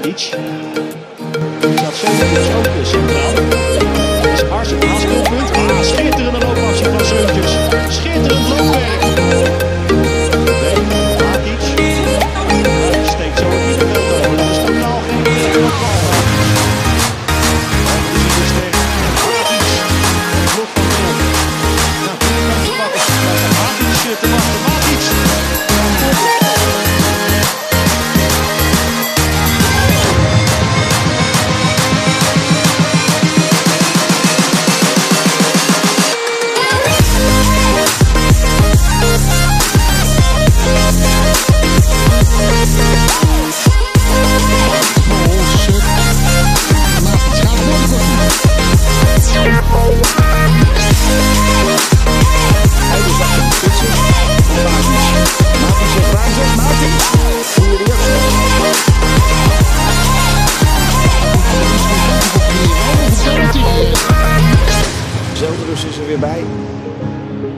Matic. Dat Seuntjes ook uh, centraal. Dat is Ars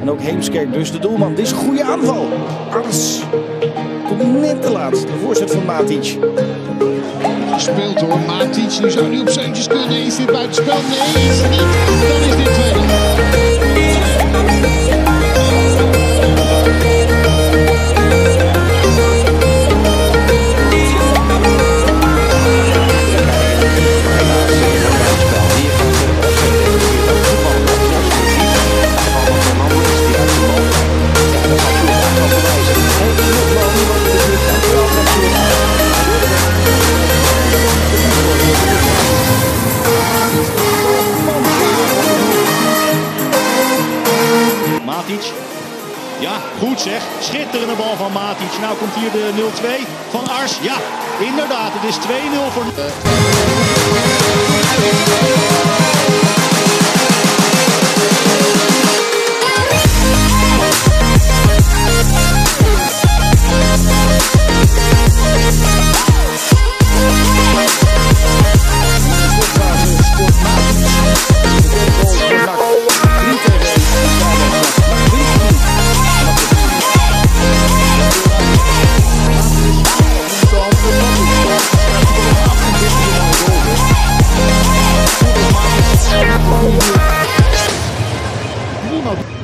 En ook Heemskerk, dus de doelman. Dit is een goede aanval. Ars komt net te laat. De voorzet van Matic. Gespeeld hoor, Matic. Nu zou hij op Seuntjes kunnen. Is dit buitenspel? Nee, is het niet. Dan is dit tweede. Matic. Ja, goed zeg. Schitterende bal van Matic. Nou komt hier de 0-2 van Ars. Ja, inderdaad. Het is 2-0 voor... Primo.